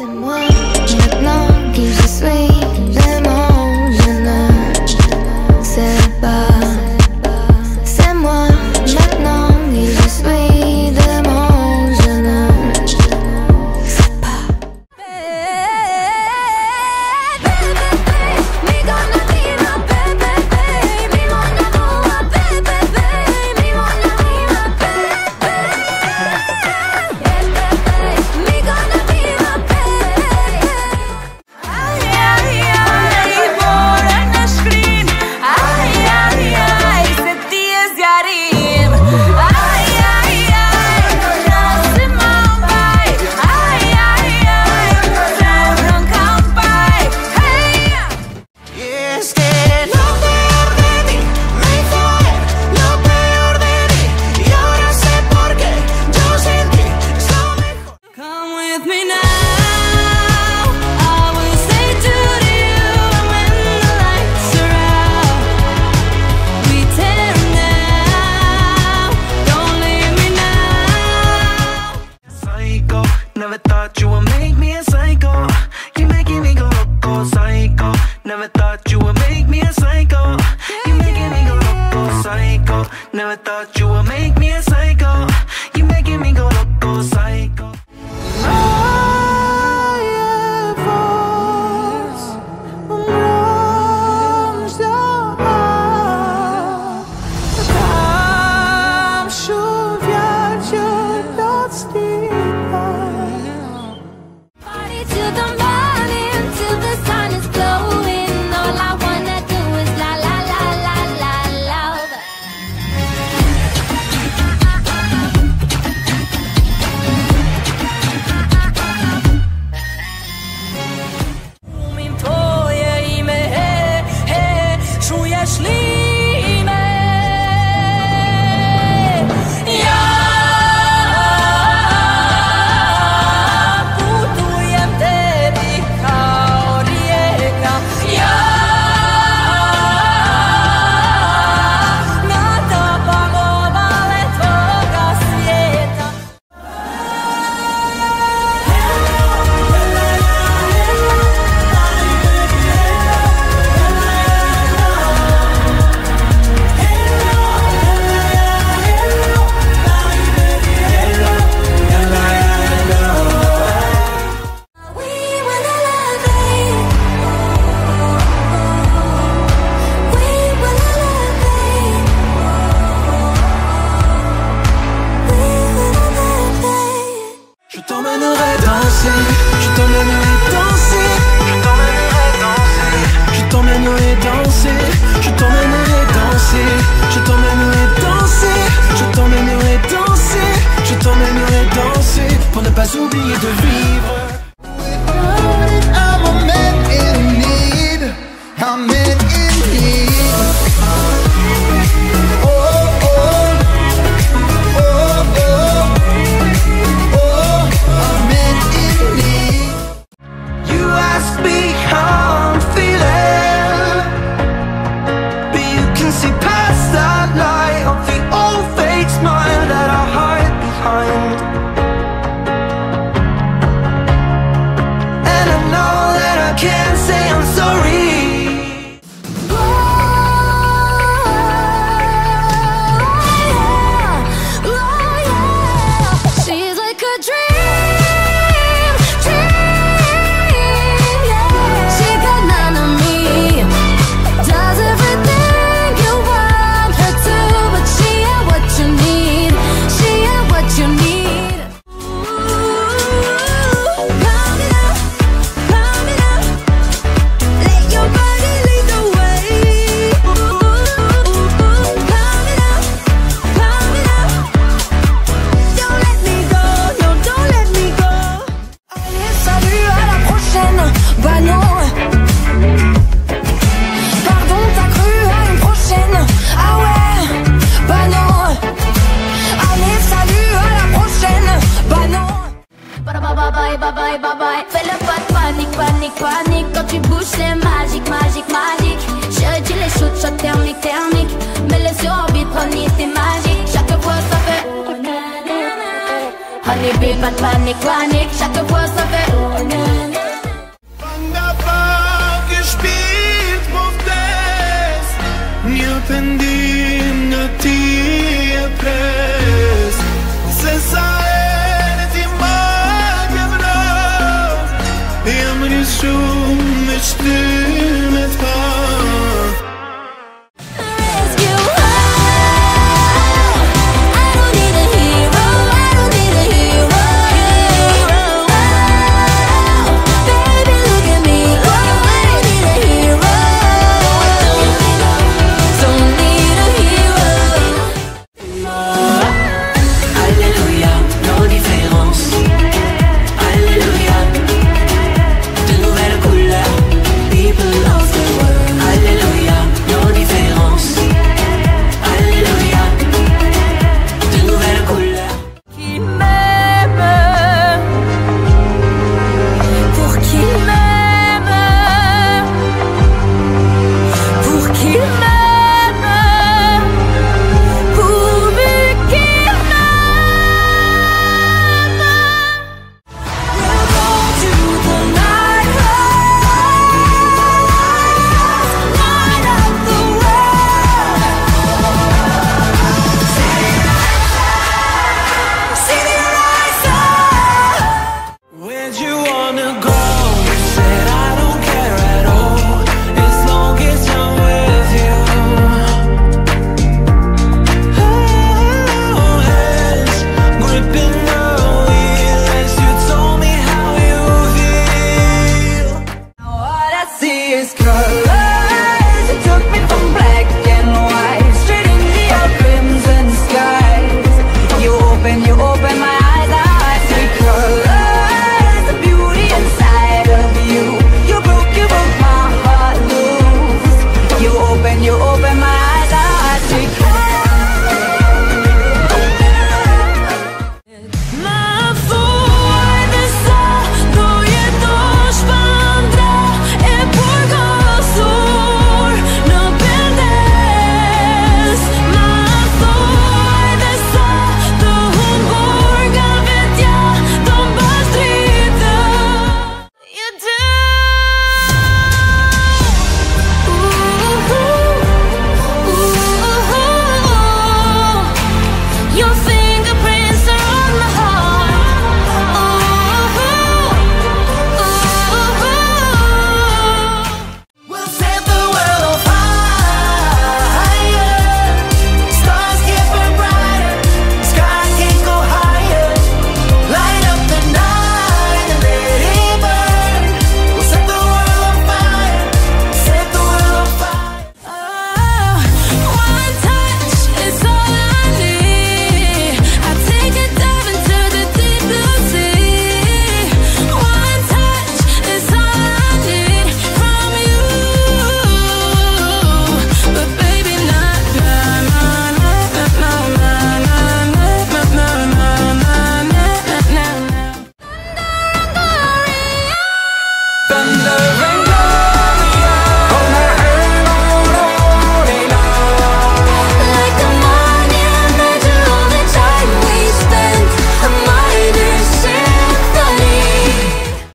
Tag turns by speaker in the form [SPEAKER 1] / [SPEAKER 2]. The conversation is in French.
[SPEAKER 1] and why thought you would make me a psycho. You making me go loco, psycho.
[SPEAKER 2] panique quand tu bouges, c'est magique, magique, magique. Je dis les shoots, shot thermique, thermique. Mais le sur orbite, Ronnie, c'est magique. Chaque fois ça fait.
[SPEAKER 1] Oh, Honey bee, pas de panique, panique. Chaque fois ça fait.
[SPEAKER 3] Wunderbar gespielt, Move New sky